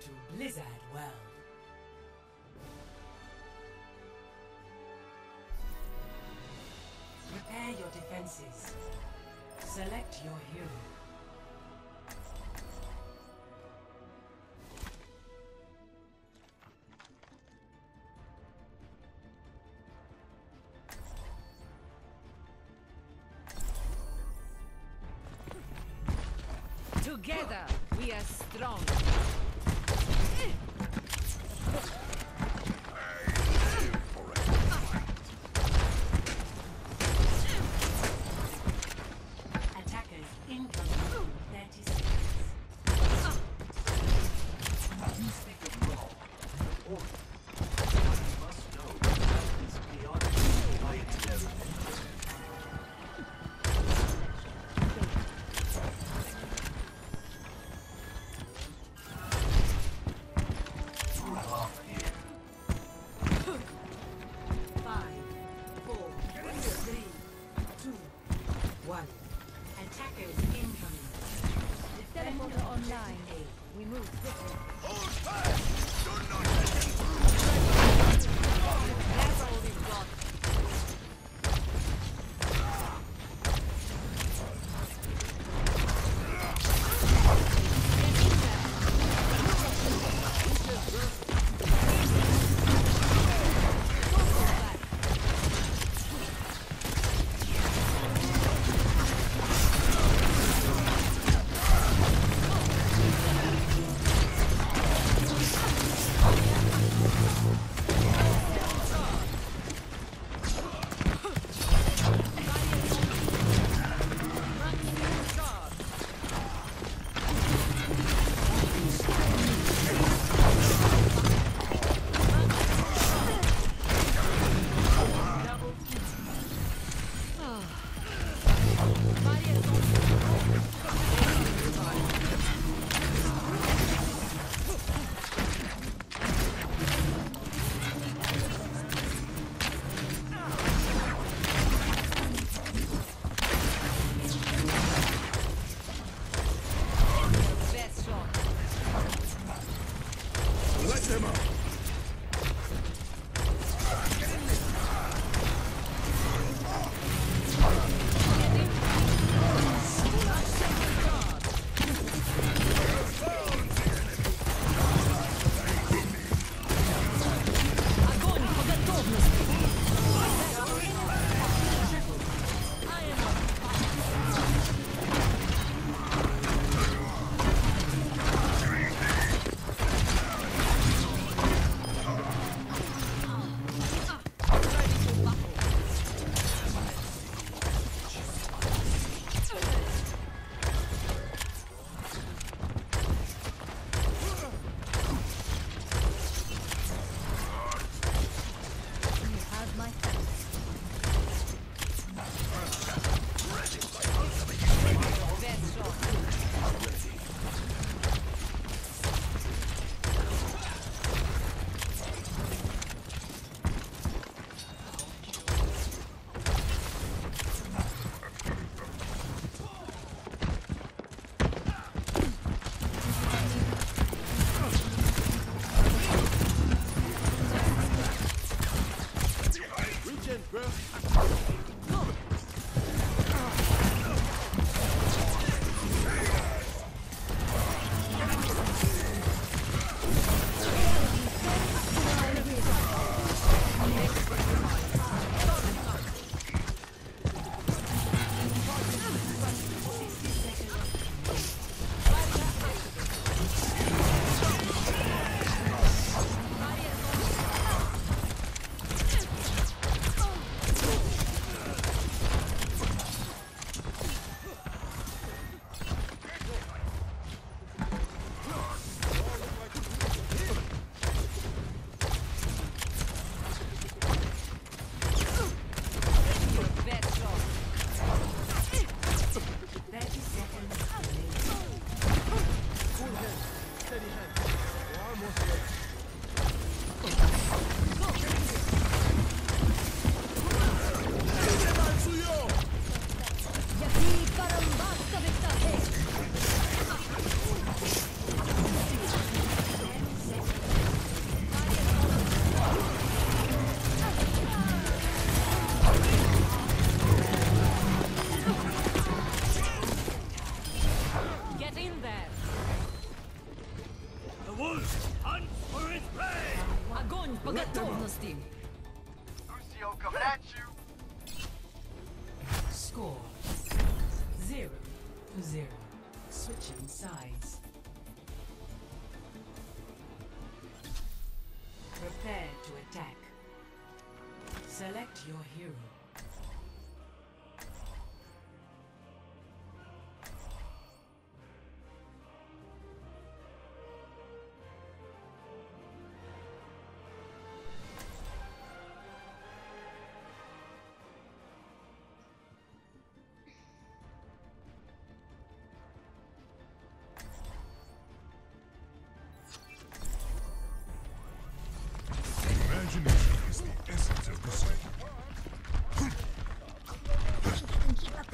to Blizzard World. Prepare your defenses. Select your hero. Together, we are strong.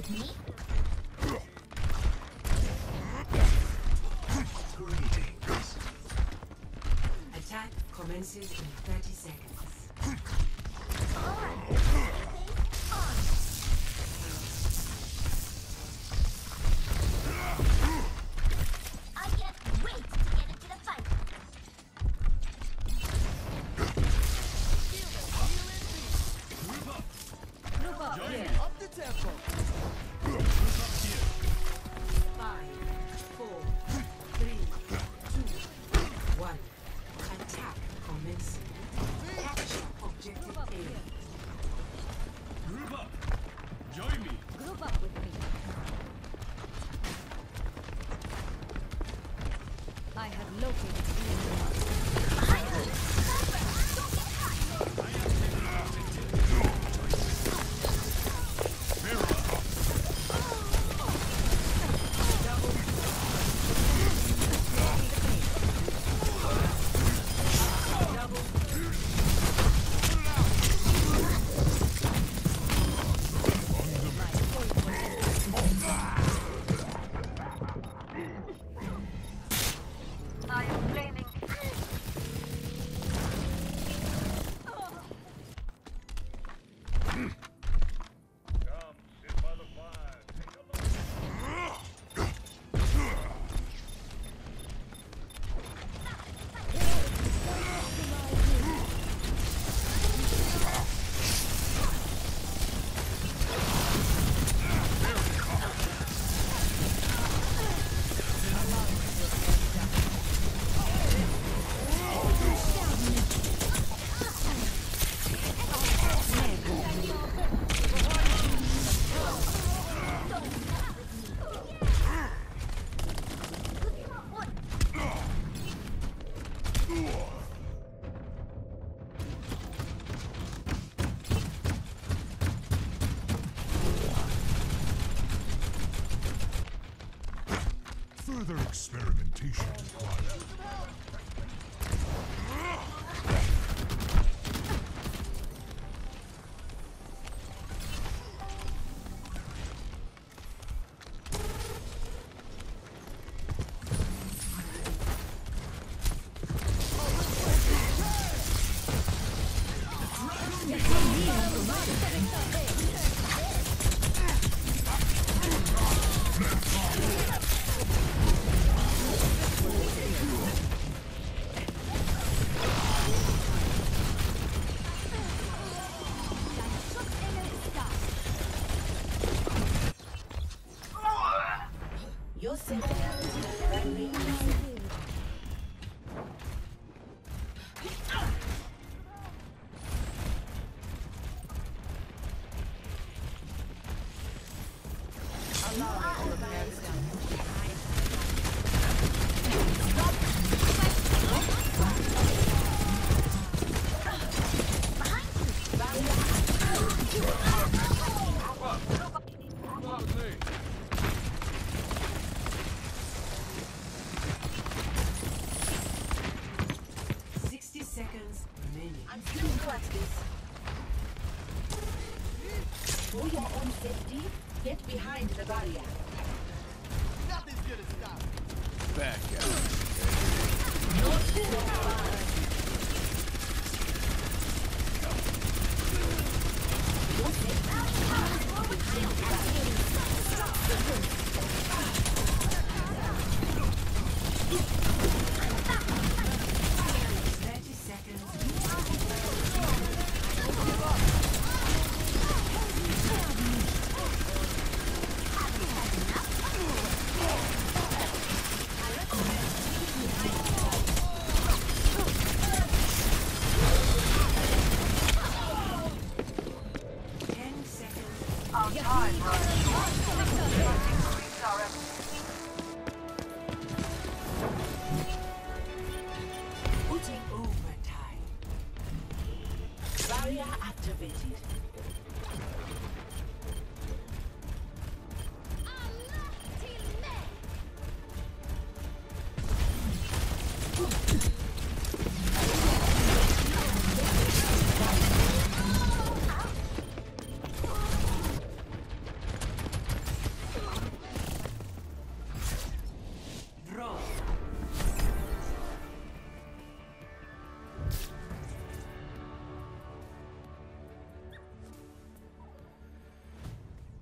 With me? Greetings. Attack commences in 30 seconds. I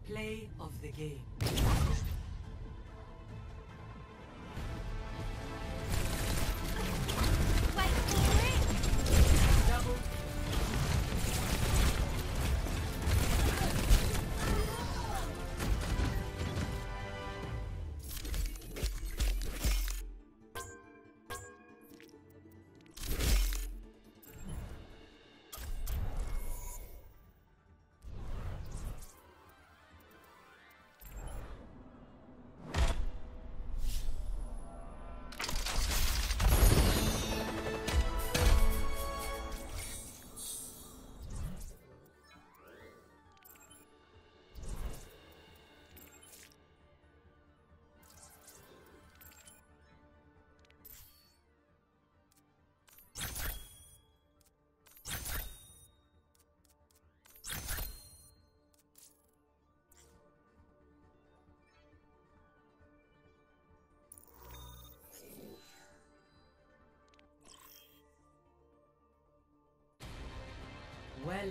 Play of the game.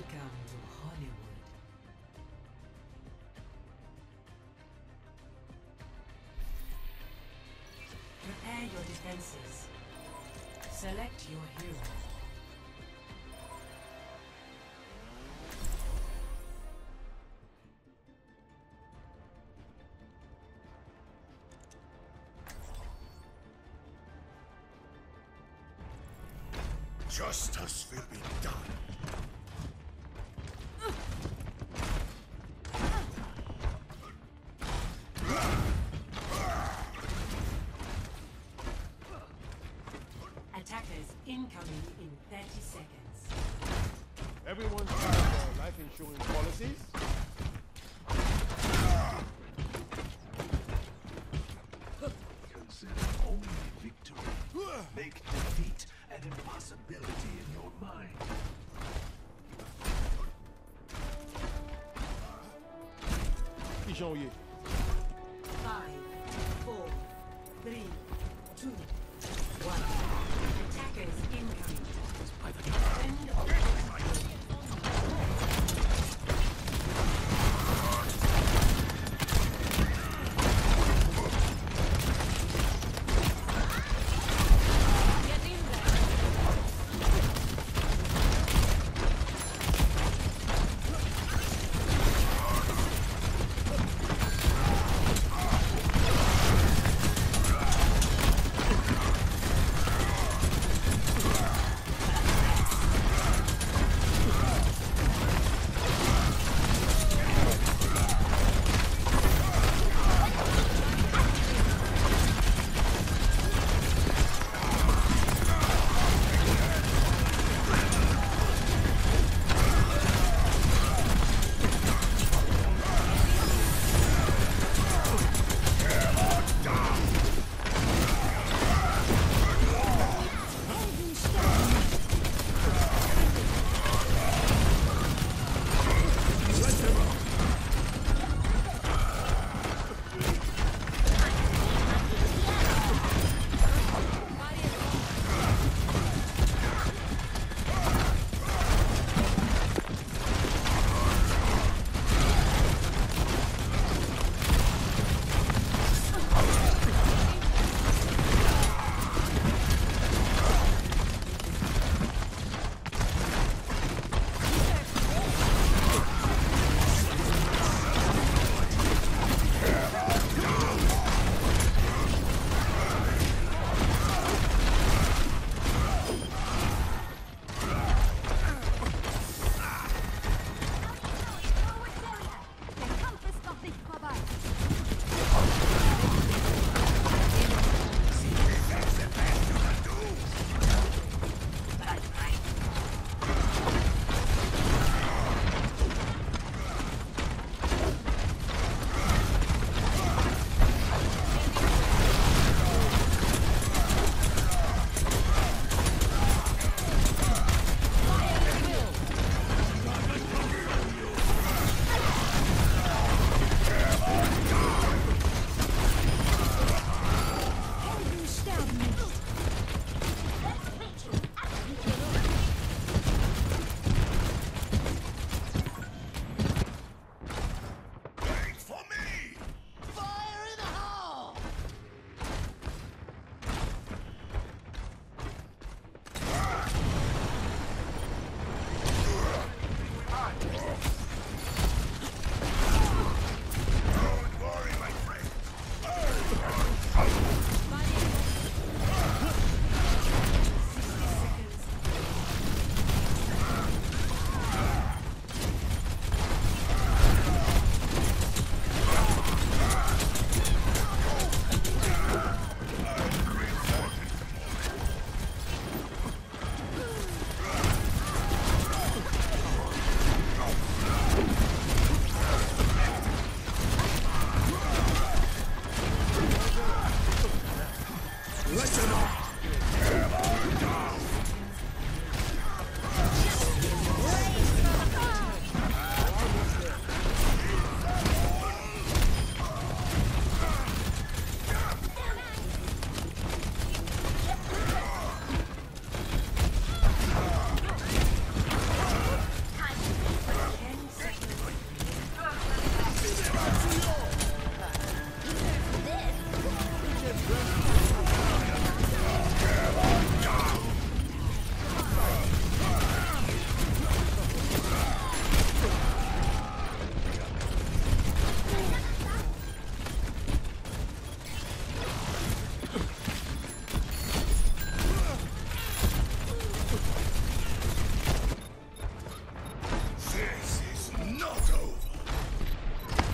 Welcome to Hollywood. Prepare your defenses. Select your hero. Justice will be done. Incoming in 30 seconds. Everyone has their life insurance policies. Consider only victory. Make defeat an impossibility in your mind. Kishan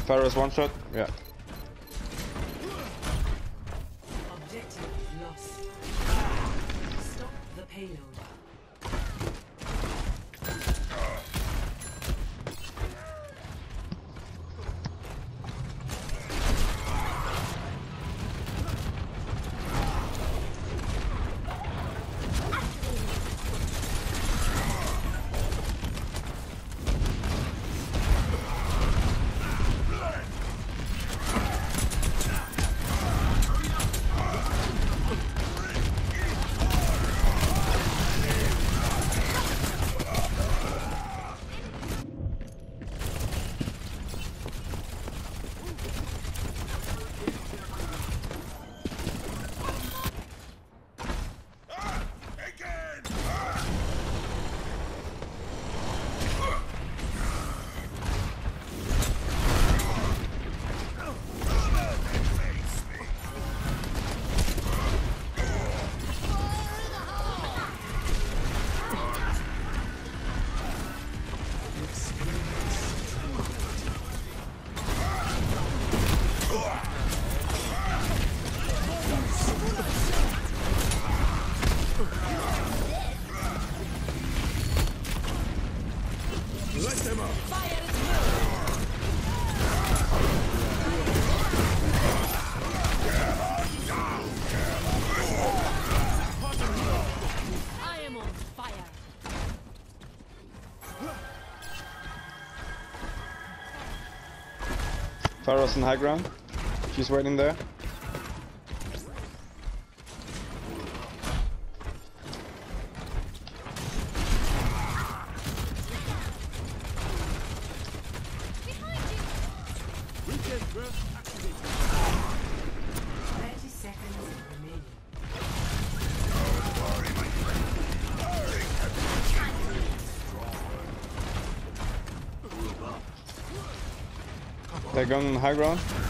Pharah's one shot. Yeah. Pharah's in high ground. She's waiting there. They're going on high ground.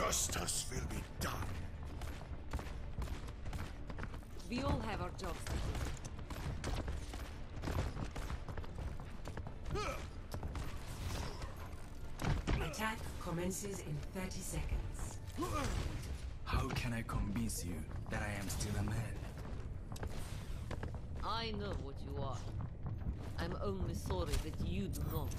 Justice will be done. We all have our jobs to do. Attack commences in 30 seconds. How can I convince you that I am still a man? I know what you are. I'm only sorry that you do not.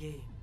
Game.